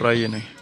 rayen ahí. Eh.